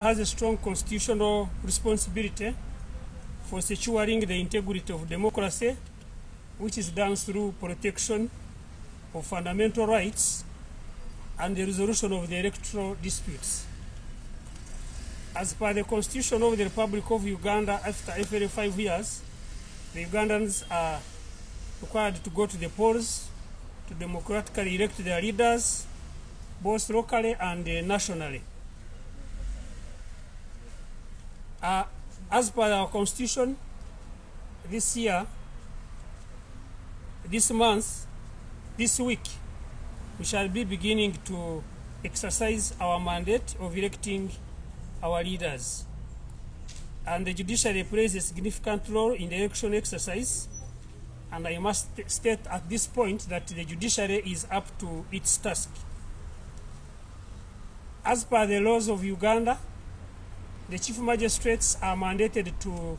has a strong constitutional responsibility for securing the integrity of democracy, which is done through protection of fundamental rights and the resolution of the electoral disputes. As per the Constitution of the Republic of Uganda, after every five years, the Ugandans are required to go to the polls to democratically elect their leaders, both locally and uh, nationally. Uh, as per our constitution, this year, this month, this week, we shall be beginning to exercise our mandate of electing our leaders. And the judiciary plays a significant role in the election exercise. And I must state at this point that the judiciary is up to its task. As per the laws of Uganda, the chief magistrates are mandated to,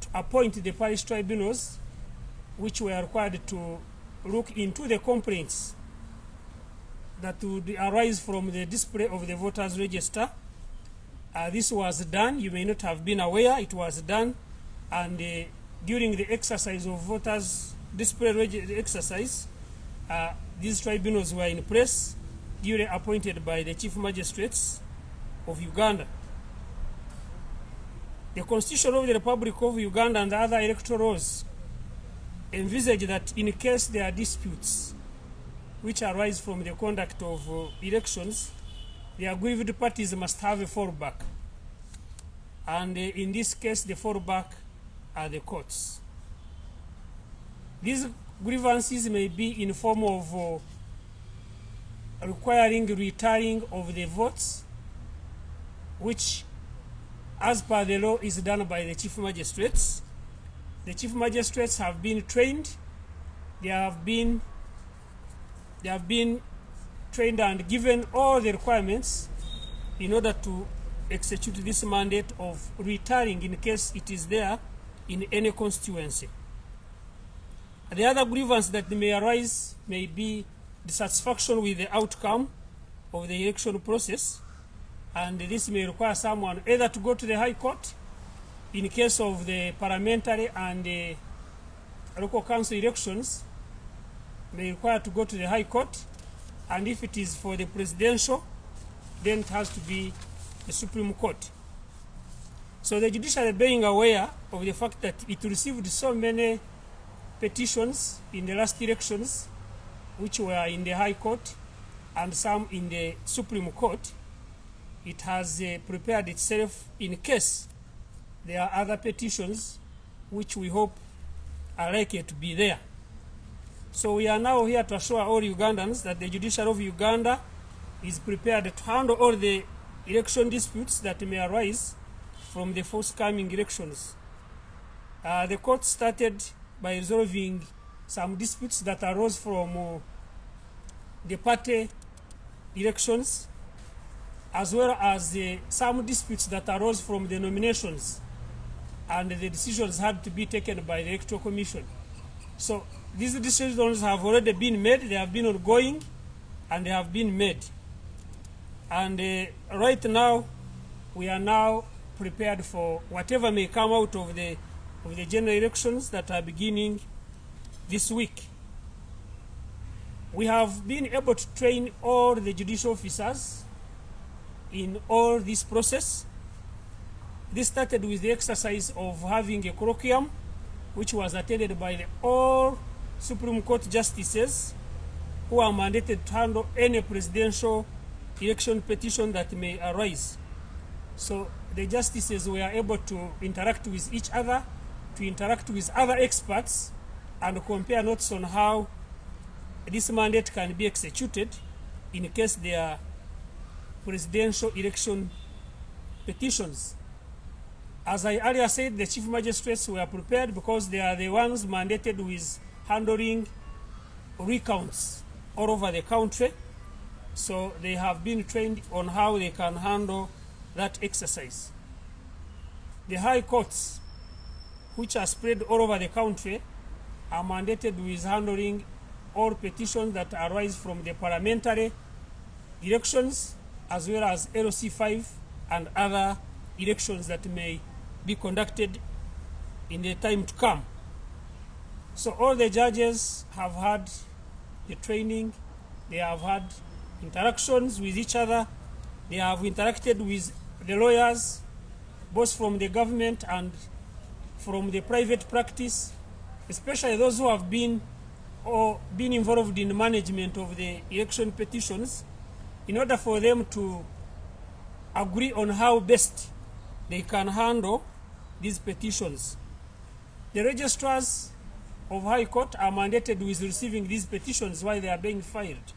to appoint the parish tribunals which were required to look into the complaints that would arise from the display of the voters register. Uh, this was done, you may not have been aware, it was done, and uh, during the exercise of voters display exercise, uh, these tribunals were in place, duly appointed by the chief magistrates of Uganda. The Constitution of the Republic of Uganda and other electoral laws envisage that in case there are disputes which arise from the conduct of uh, elections, the aggrieved parties must have a fallback. And uh, in this case, the fallback are the courts. These grievances may be in form of uh, requiring retiring of the votes, which, as per the law, is done by the chief magistrates. The chief magistrates have been trained. They have been they have been trained and given all the requirements in order to execute this mandate of retiring in case it is there in any constituency. The other grievance that may arise may be dissatisfaction with the outcome of the election process, and this may require someone either to go to the High Court in case of the parliamentary and local council elections, may require to go to the High Court, and if it is for the presidential, then it has to be the Supreme Court. So the judiciary being aware of the fact that it received so many petitions in the last elections, which were in the High Court and some in the Supreme Court, it has uh, prepared itself in case there are other petitions which we hope are likely to be there. So we are now here to assure all Ugandans that the judiciary of Uganda is prepared to handle all the election disputes that may arise from the forthcoming elections. Uh, the court started by resolving some disputes that arose from uh, the party elections, as well as uh, some disputes that arose from the nominations, and the decisions had to be taken by the electoral commission. So these decisions have already been made, they have been ongoing, and they have been made. And uh, right now, we are now prepared for whatever may come out of the, of the general elections that are beginning this week. We have been able to train all the judicial officers in all this process. This started with the exercise of having a colloquium, which was attended by the all Supreme Court justices who are mandated to handle any presidential election petition that may arise. So the justices were able to interact with each other, to interact with other experts, and compare notes on how this mandate can be executed in case there are presidential election petitions. As I earlier said, the chief magistrates were prepared because they are the ones mandated with handling recounts all over the country. So they have been trained on how they can handle that exercise. The high courts, which are spread all over the country, are mandated with handling all petitions that arise from the parliamentary elections as well as LC5 and other elections that may be conducted in the time to come. So all the judges have had the training, they have had interactions with each other, they have interacted with the lawyers, both from the government and from the private practice, especially those who have been or been involved in management of the election petitions, in order for them to agree on how best they can handle these petitions. The registrars of High Court are mandated with receiving these petitions while they are being filed.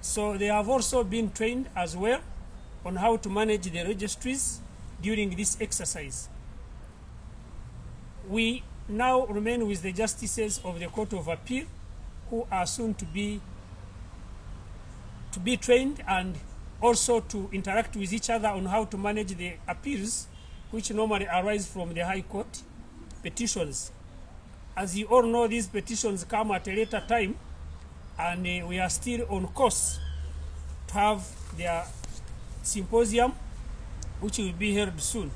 So they have also been trained as well on how to manage the registries during this exercise. We now remain with the justices of the Court of Appeal who are soon to be to be trained and also to interact with each other on how to manage the appeals which normally arise from the High Court petitions. As you all know, these petitions come at a later time and uh, we are still on course to have their symposium which will be held soon.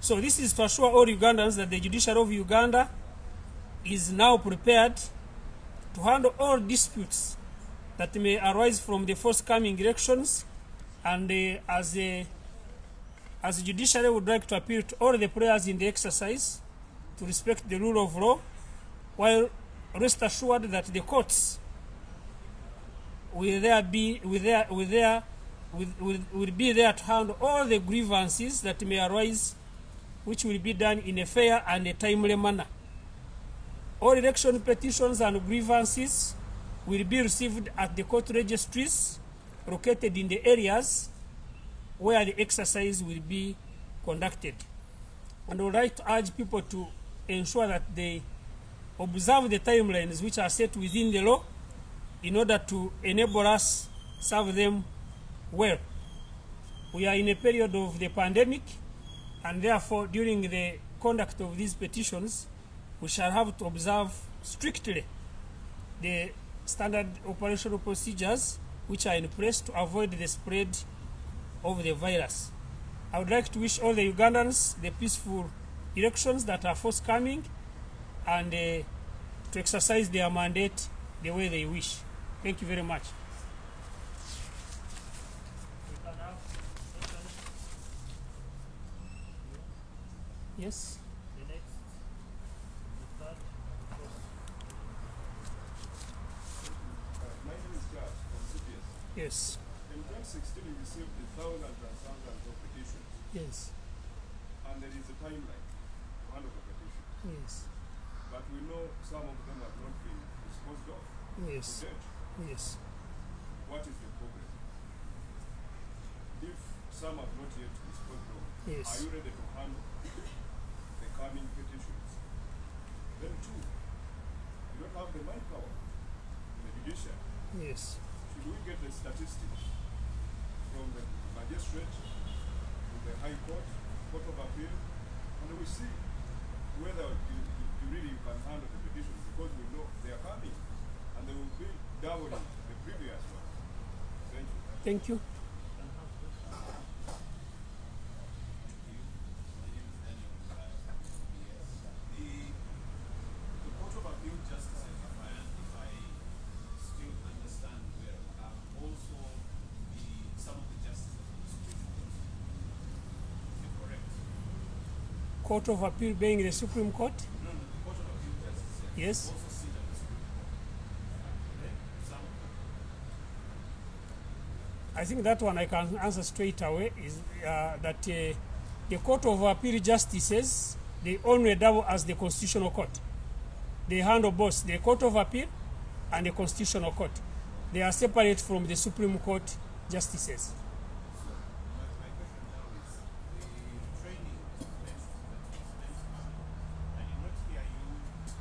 So this is to assure all Ugandans that the judiciary of Uganda is now prepared to handle all disputes that may arise from the forthcoming elections and uh, as a as a judiciary would like to appeal to all the players in the exercise to respect the rule of law while rest assured that the courts will there be will there will there will, will, will be there to handle all the grievances that may arise which will be done in a fair and a timely manner. All election petitions and grievances will be received at the court registries located in the areas where the exercise will be conducted. And I would like to urge people to ensure that they observe the timelines which are set within the law in order to enable us serve them well. We are in a period of the pandemic and therefore during the conduct of these petitions we shall have to observe strictly the standard operational procedures which are in place to avoid the spread of the virus. I would like to wish all the Ugandans the peaceful elections that are forthcoming and uh, to exercise their mandate the way they wish. Thank you very much. Yes. The next, the third, fourth. My name is Josh from CPS. Yes. In 2016, we received the thousands and thousands of petitions, Yes. and there is a timeline to handle the petitions. Yes. But we know some of them have not been disposed of Yes. Yes. What is the problem? If some have not yet disposed of, Yes. are you ready to handle the coming petitions? Then two, you don't have the manpower in the judiciary. Yes. Should we get the statistics from the magistrate, from the High Court, Court of Appeal, and we see whether you, you, you really can handle the petitions because we know they are coming and they will be doubling the previous one. Thank you. Thank you. The Court of Appeal justices, if I, if I still understand well, are also the, some of the justices of the Supreme Court. Is it correct? Court of Appeal being the Supreme Court. No, no, the Court of Appeal Yes. them. I think that one I can answer straight away is uh, that uh, the Court of Appeal justices they only double as the Constitutional Court. They handle both the Court of Appeal and the Constitutional Court. They are separate from the Supreme Court justices. So, my, my question now is, the training mentioned, that is mentioned, I did not hear you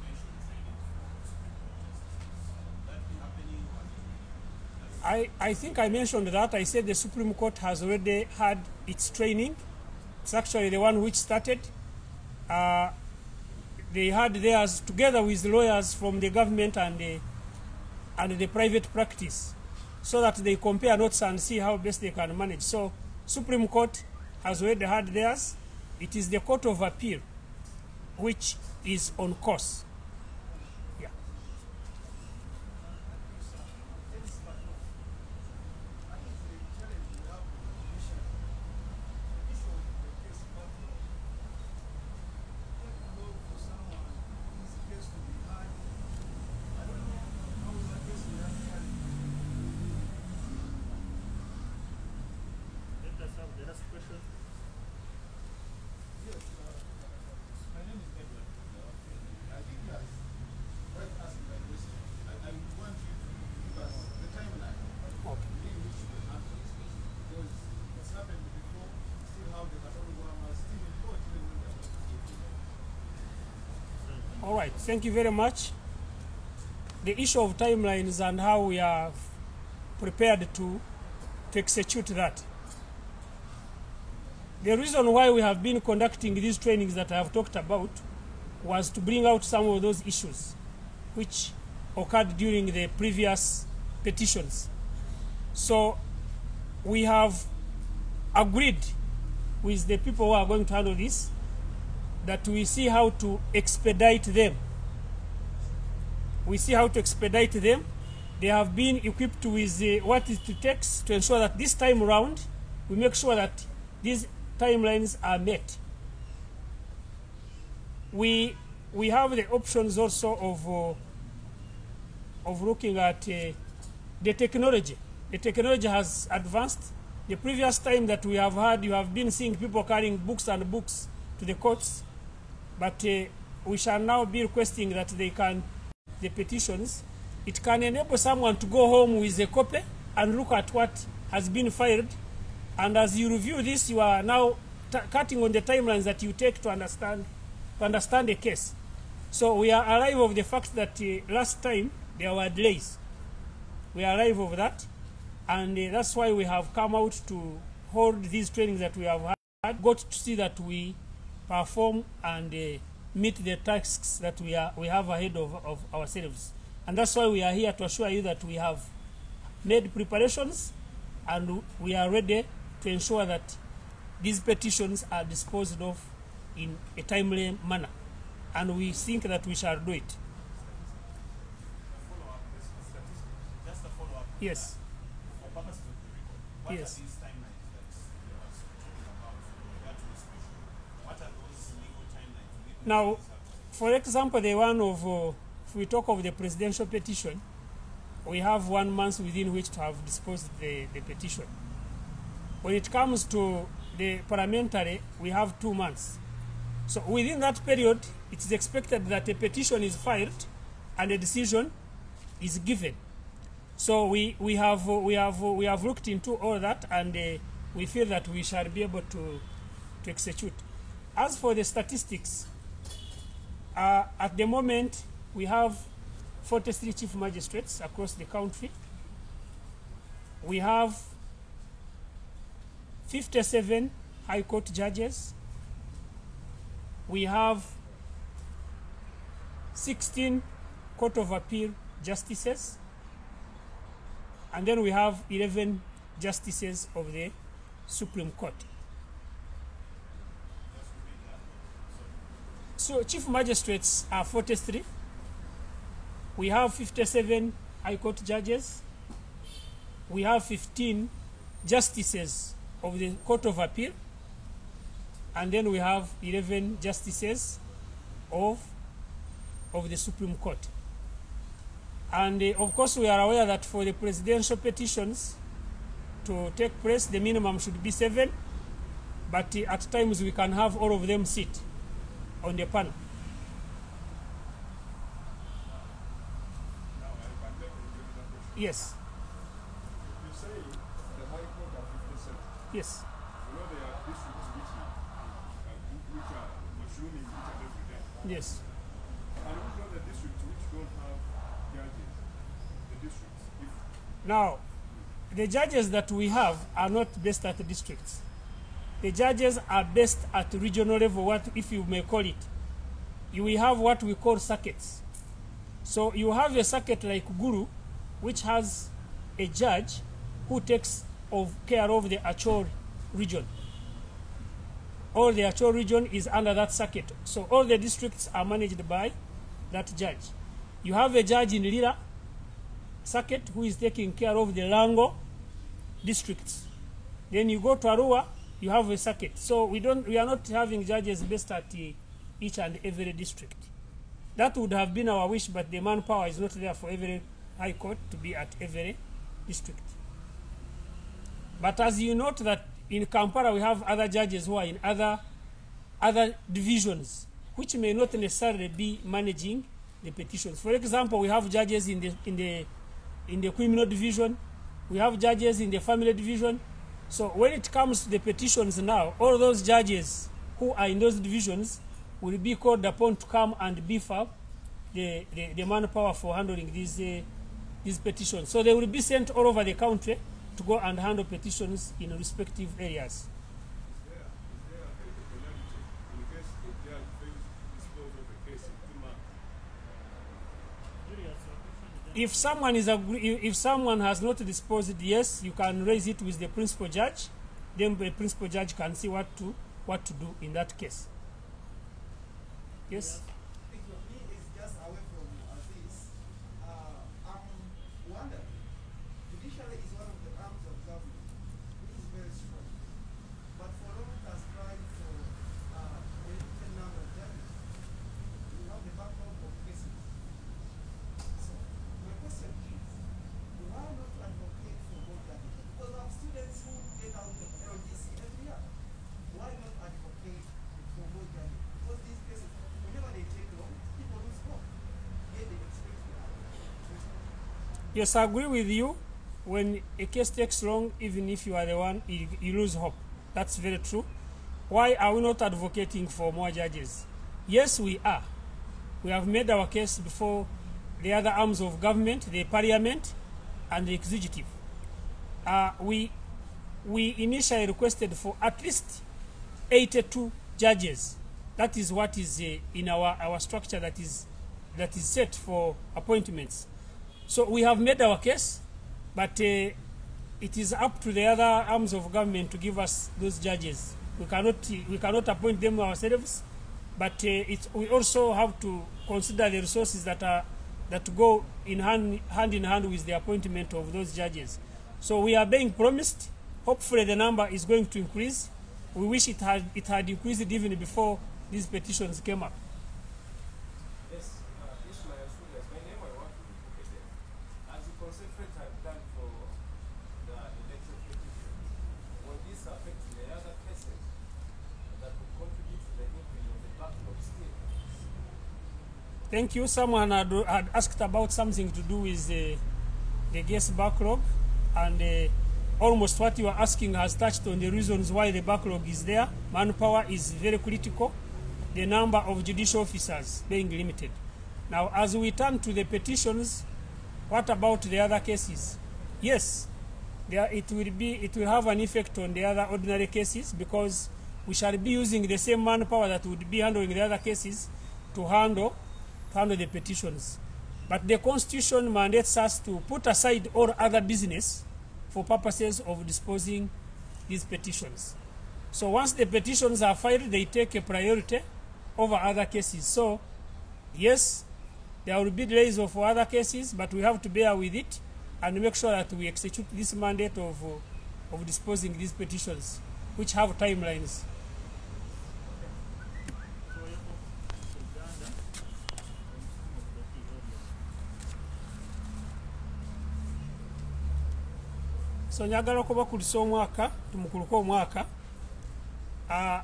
mention training for Supreme Court justices. Will that be happening or that's I, I think I mentioned that. I said the Supreme Court has already had its training. It's actually the one which started. Uh, they had theirs together with lawyers from the government and the, and the private practice so that they compare notes and see how best they can manage. So Supreme Court has already had theirs. It is the Court of Appeal which is on course. Yeah. Let us have the last question. Yes, uh, my name is Edward. Uh, I think you have quite asked my question. I, I want you to give us the timeline Okay. in which you handle this case. Because what's happened before, still how the Katoro Guama still in court even when they're not guilty. All right. Thank you very much. The issue of timelines and how we are prepared to, to execute that. The reason why we have been conducting these trainings that I have talked about was to bring out some of those issues which occurred during the previous petitions. So we have agreed with the people who are going to handle this that we see how to expedite them. We see how to expedite them. They have been equipped with uh, what it takes to ensure that this time around we make sure that these timelines are met. We we have the options also of uh, of looking at uh, the technology. The technology has advanced. The previous time that we have had, you have been seeing people carrying books and books to the courts, but uh, we shall now be requesting that they can, the petitions, it can enable someone to go home with a copy and look at what has been filed. And as you review this, you are now cutting on the timelines that you take to understand, to understand the case. So we are alive of the fact that uh, last time there were delays. We are alive of that, and uh, that's why we have come out to hold these trainings that we have had. Got to see that we perform and uh, meet the tasks that we are we have ahead of, of ourselves, and that's why we are here to assure you that we have made preparations and we are ready to ensure that these petitions are disposed of in a timely manner, and we think that we shall do it. follow up this statistic. Just a follow up. Yes. For purposes of the record, what Yes. are these timelines that you are talking about with regard to this issue? What are those legal timelines? Legal Now, For example, the one of, uh, if we talk of the presidential petition, we have one month within which to have disposed the, the petition. When it comes to the parliamentary, we have two months. So within that period, it is expected that a petition is filed and a decision is given. So we, we, have, uh, we, have, uh, we have looked into all that and uh, we feel that we shall be able to, to execute. As for the statistics, uh, at the moment, we have 43 chief magistrates across the country. We have 57 high court judges. We have 16 court of appeal justices. And then we have 11 justices of the Supreme Court. So chief magistrates are 43. We have 57 high court judges. We have 15 justices of the Court of Appeal. And then we have 11 justices of, of the Supreme Court. And uh, of course, we are aware that for the presidential petitions to take place, the minimum should be seven. But uh, at times, we can have all of them sit on the panel. Yes, You say the High Court are 57. yes, You know there are which are, which are each and every day. yes. And the districts which don't have judges. The districts. If Now, the judges that we have are not based at the districts. The judges are based at regional level, what if you may call it. You will have what we call circuits. So you have a circuit like Gulu, which has a judge who takes of care of the Acholi region. All the Acholi region is under that circuit. So all the districts are managed by that judge. You have a judge in Lira circuit who is taking care of the Lango districts. Then you go to Arua, you have a circuit. So we don't we are not having judges based at uh, each and every district. That would have been our wish, but the manpower is not there for every high court to be at every district. But as you note that in Kampala we have other judges who are in other other divisions, which may not necessarily be managing the petitions. For example, we have judges in the in the in the criminal division, we have judges in the family division. So when it comes to the petitions now, all those judges who are in those divisions will be called upon to come and beef up the, the, the manpower for handling these, uh, these petitions. So they will be sent all over the country to go and handle petitions in respective areas. If someone is agree, if someone has not disposed, yes, you can raise it with the principal judge. Then the principal judge can see what to what to do in that case. Yes. Yes, I agree with you. When a case takes long, even if you are the one, you, lose hope. That's very true. Why are we not advocating for more judges? Yes, we are. We have made our case before the other arms of government, the parliament, and the executive. Uh, we, we initially requested for at least 82 judges. That is what is uh, in our, our structure that is, that is set for appointments. So we have made our case, but uh, it is up to the other arms of government to give us those judges. We cannot, we cannot appoint them ourselves, but uh, we also have to consider the resources that are that go in hand, hand in hand with the appointment of those judges. So we are being promised. Hopefully, the number is going to increase. We wish it had it had increased even before these petitions came up. Yes, uh, Ishmael Sulas, my name I want to be located. As the concentrate have done for the election petitions, will this affect the other cases that will contribute to the increase of the backlog still? Thank you. Someone had, had asked about something to do with uh, the gas backlog, and uh, almost what you are asking has touched on the reasons why the backlog is there. Manpower is very critical. The number of judicial officers being limited. Now, as we turn to the petitions, what about the other cases? Yes, there it will be. It will have an effect on the other ordinary cases because we shall be using the same manpower that would be handling the other cases to handle handle the petitions. But the constitution mandates us to put aside all other business for purposes of disposing these petitions. So once the petitions are filed, they take a priority over other cases. So yes, there will be delays of other cases, but we have to bear with it and make sure that we execute this mandate of, of disposing these petitions, which have timelines. So njagala okubakulisa omwaka tumukuluke omwaka. Ah,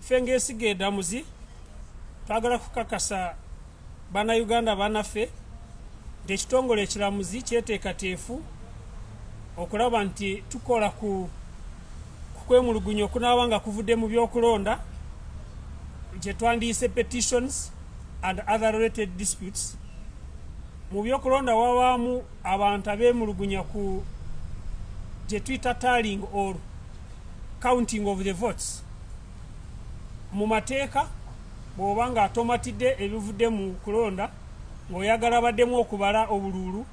ffe ng'esiga edamuzi twagala kukakasa bannayuganda bannaffe nti ekitongole ekiramuzi kyeteekateefu okulaba nti tukola ku kwemulugunya okunaaba nga kuvudde mu byokulonda kye twandiise petitions and other related disputes mu byokulonda wabaamu abantu abeemulugunya ku gye tuyita tallying or counting of the votes. Mu mateeka bw'oba nga atomatidde ebivudde mu kulonda ng'oyagala baddemu okubala obululu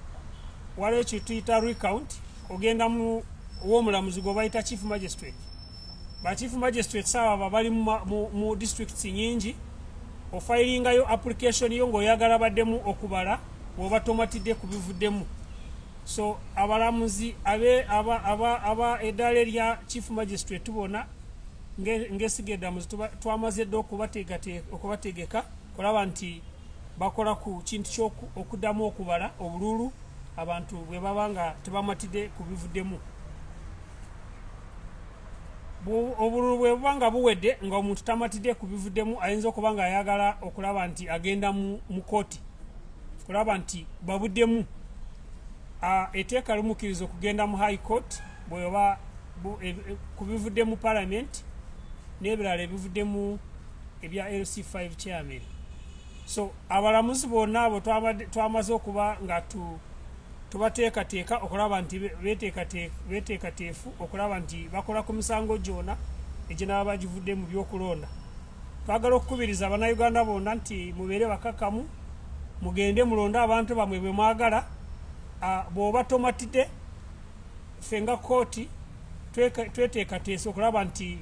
waliwo kye tuyita recount ogenda mu w'omulamuzi gwe bayita chief magistrate. Ba chief magistrate saaba bali mu, mu, mu districts nyingi ofayiringayo application yo ng'oyagala baddemu okubala bw'oba tomatidde ku bivuddemu. So abalamuzi aba, eddaala erya chief magistrate bona nge- ng'esiga eddamuzi twamaze okubategate- okubategeka kulaba nti bakola ku kintu ky'oku- okuddamu okubala obululu abantu bwe baba nga tebamatidde ku bivuddemu. Bu- obululu bwe buba nga buwedde nga omuntu tamatidde ku bivuddemu ayinza okuba nga ayagala okulaba nti agenda mu kooti kulaba nti babuddemu. Etteeka limukkiriza okugenda mu high court bweoba e- e- ku bivudde mu parliament n'ebirala ebivudde mu ebya lc5 chairman. So abalamuzi bonna abo twamaze okuba nga tu tubateekateeka okulaba nti be- beteekate- beteekateefu okulaba nti bakola ku misango gyona eginaba bagivudde mu byokulonda. Twagala okukubiriza abannayuganda bonna nti mubeere bakakamu mugende mulonde abantu bamwe bwe mwagala bw'oba tomatidde ffe nga kooti tweteekateesa okulaba nti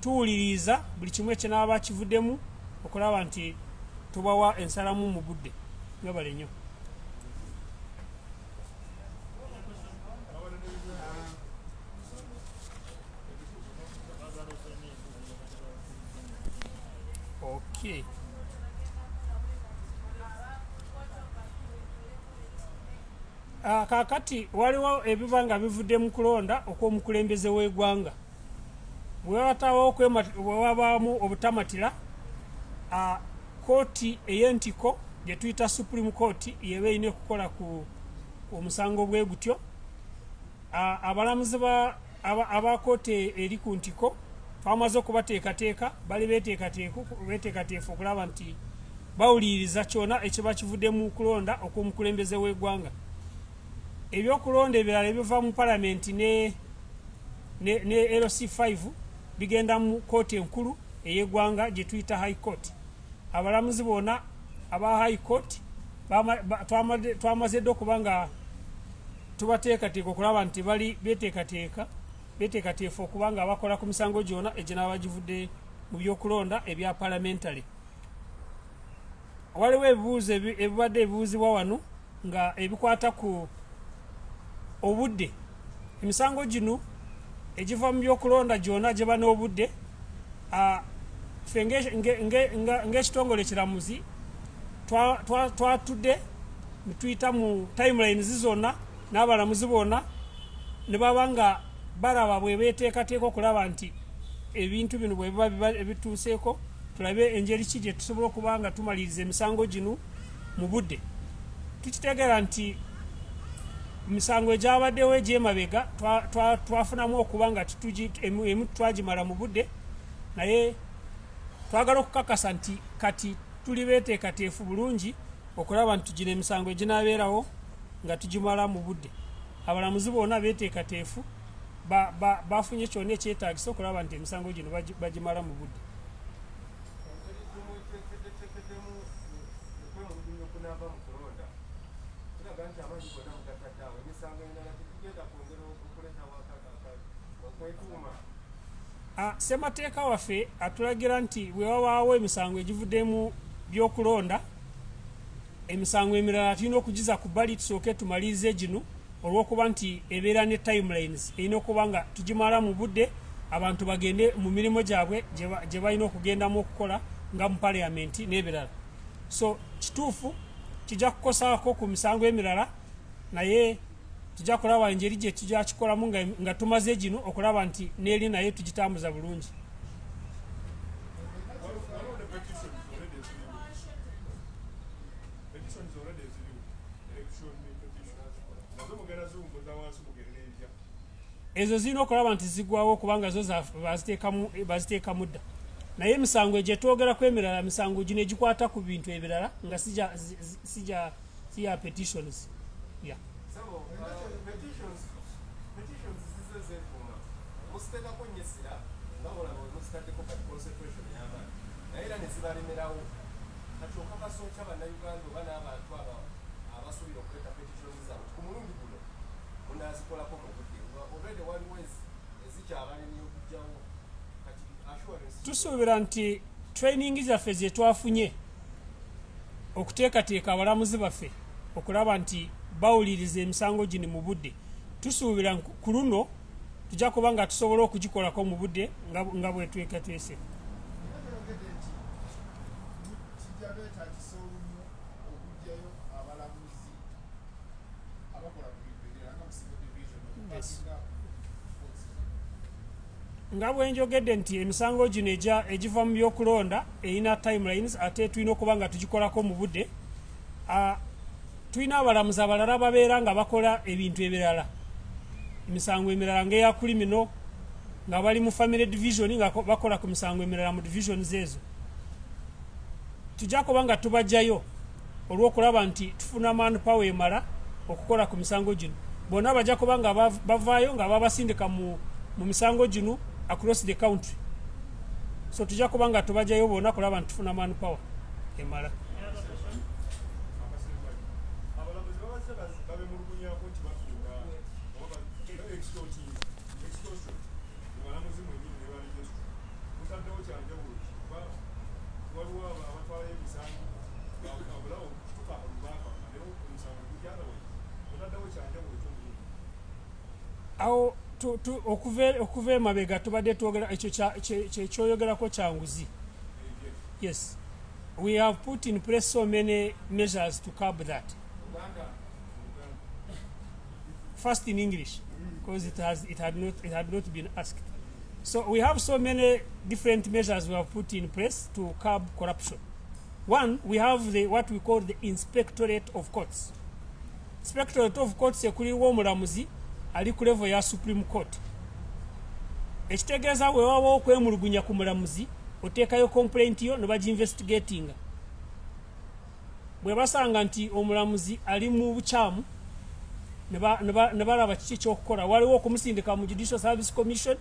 tuwuliriza buli kimu ekinaaba kivuddemu okulaba nti tubawa ensalamu mu budde. Mwebale nnyo. Okay kaakati waliwo ebiba nga bivudde mu kulonda okw'omukulembeze w'eggwanga. Bwe watabawo kwema- bwe wabaamu obutamatira kooti ey'entiko gye tuyita supreme court yeba erina okukola ku omusango bwe gutyo. Abalamuzi ba- aba kooti eri ku ntiko twamaze okubateekateeka bali beteekateefu okulaba nti bawuliriza kyona ekiba kivudde mu kulonda okw'omukulembeze w'eggwanga ebyokulonda ebirala ebiva mu palamenti ne, ne, ne lc5 bigenda mu kooti enkulu ey'eggwanga gye tuyita high court. Abalamuzi bonna aba high court bama- ba- twamade- twamaze dde okuba nga tubateekateeka okulaba nti bali beteekateeka beteekateefu okuba nga bakola ku misango gyona eginaba givudde mu byokulonda ebya parliamentary. Waliwo ebibuuzo ebi- ebibadde ebibuuzibwa wano nga ebikwata ku obudde. Emisango gino egiva mu byokulonda gyona gyeba n'obudde ah, ffe ng'ekitongole kiramuzi twa- twa- twatudde ne tuyita mu timelines zonna n'abalamuzi bonna ne baba nga balaba bwe beteekateeka okulaba nti ebintu bino bwe biba ebituuseeko tulabe engeri ki gye tusobola okuba nga tumaliriza emisango gino mu budde. Tukitegeera nti misango egyabaddewo egyemabega twa- twa- twafunamu okuba nga emu twagimala mu budde naye twagala okukakasa nti kati tuli beteekateefu bulungi okulaba nti tugina emisango eginaabeerawo nga tugimala mu budde. Abalamuzi bonna beteekateefu ba- ba- bafunye kyonna ekyetaagisa okulaba nti emisango gino bagi- bagimala mu budde. Okwemulugunya okunaava mu kulonda kiraga nti amaanyi gonna ssemateeka waffe atulagira nti bwe wabaawo emisango egivudde mu byokulonda emisango emirala tulina okugiza ku bbali tusooke tumalirize gino olw'okuba nti ebeera ne timelines erina okuba nga tugimala mu budde abantu bagende mu mirimu gyabwe gye balina okugendamu okukola nga mu paliamenti n'ebirala. So kituufu kijja kukosaako ku misango emirala naye tujja kulaba engeri gye tujakikolamu nga tumaze gino okulaba nti neeri naye tugitambuza bulungi. Ezo zirina okulaba nti zigwawo kubanga zo baziteekamu dda. Naye emisango egyo twogerako emirala misango gino egikwata ku bintu ebirala nga sija petitions. magicians, magicians zize zeetuuma ositeekako nnyo esira bawolaba omusitaddeko kati concentration ey'amaanyi naye era ne zibalemerawo kati okabasooca bannayuganda oba n'abantu aba abasuubira okuleeta petitions zaabwe ku mulundi guno munazikolako mu budde olwede waliwo ezikyabalemye okugjawo kati tusuubira nti trainingi zaffe zetwafunye okuteekateeka abalamuzi baffe okulaba nti bawuliriza emisango gini mu budde. Tusuubira ku luno tujja kuba nga tusobola okugikolako mu budde nga bwetwekatwese nga bwenjogedde nti emisango gino egiva mu byokulonda erina timelines ate tulina okuba nga tugikolako mu budde tulina abalamuzi abalala babeera nga bakola ebintu ebirala. Emisango emirala ngaeya kulimino nga bali mu family division nga ko- bakola ku misango emirala mu divisions ezo tujja kuba nga tubajjayo olw'okulaba nti tufuna manpower emala okukola ku misango gino. Bonna bajja kuba nga bav- bavaayo nga babasindika mu, mu misango gino across the country. So tujja kuba nga tubajjayo bonna kulaba nti tufuna manpower emala ba- extorting extortion mu balamuzi mwenyini ne baregistra mutaddewo kyanjawulo waliwo abatwalayo emisango abulawo kituka olubaka naye omusango gujalawe mutaddewo kyanjawulo kyomuyini awo tu- tu- okuva okuva emabega tubadde twogera ekyo kya- kye- kye- kyoyogerako kyanguzi yes. We have put in place so many measures to curb that. First in english because it has it had not it had not been asked. So we have so many different measures we have put in place to curb corruption. One we have the what we call the inspectorate of courts. Inspectorate of courts ekuliwo omulamuzi ali ku level ya supreme court. Ekitegeeza bwe wabawo okwemulugunya ku mulamuzi oteekayo complaint yo ne baginvestigatinga bwe basanga nti omulamuzi ali mu bukyamu ne ba- ne ba- ne balaba kiki ekyokukola waliwo okumusindika mu judicial service commission?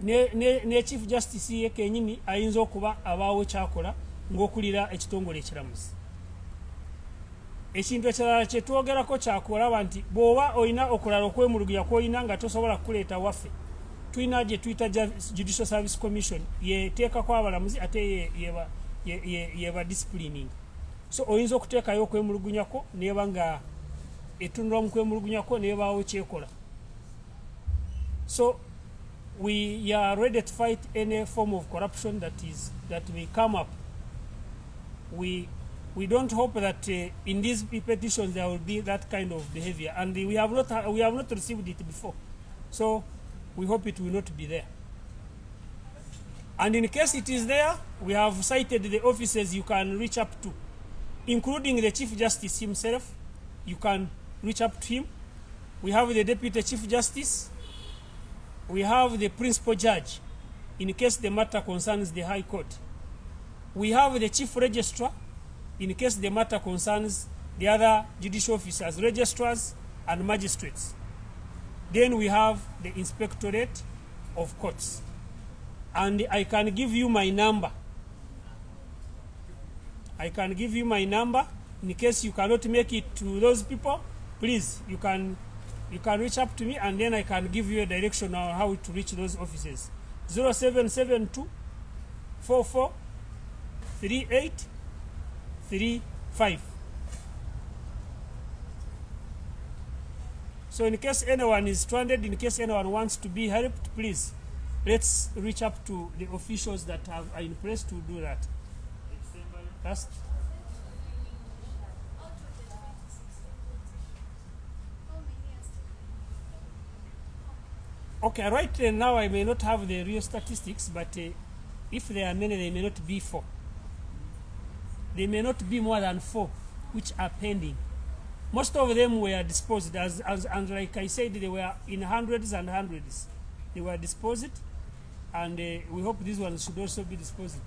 Ne, chief justice ye kenyini ayinza okuba abaawo kyakola ng'okulira ekitongole ekiramuzi. Ekintu ekirala kyetwogerako kyakulaba nti bw'oba olina okulala okwemulugunya kwolina nga tosobola kukuleeta waffe tulina gye tuyita Ju- judicial service commission yeteekako abalamuzi ate ye- yeba- ye- ye- yeba disciplining so oyinza okuteekayo okwemulugunyako nga etunula mu kwemulugunyako kyekola. So we are ready to fight any form of corruption that is that may come up. We we don't hope that uh, in these petitions there will be that kind of behavior. And we have not we have not received it before. So we hope it will not be there. And in case it is there we have cited the offices you can reach up to including the chief justice himself you can reach up to him. We have the deputy chief justice. We have the principal judge in case the matter concerns the high court. We have the chief registrar in case the matter concerns the other judicial officers registrars and magistrates. Then we have the inspectorate of courts. And i can give you my number I can give you my number in case you cannot make it to those people. Please, you can you can reach up to me and then I can give you a direction on how to reach those offices. 0772 44 38 35. So in case anyone is stranded, in case anyone wants to be helped, please let's reach up to the officials that have, are in place to do that. That's Okay, right uh, now I may not have the real statistics, but uh, if there are many, they may not be four. They may not be more than four, which are pending. Most of them were disposed, as, as and like I said, they were in hundreds and hundreds. They were disposed, and uh, we hope these ones should also be disposed.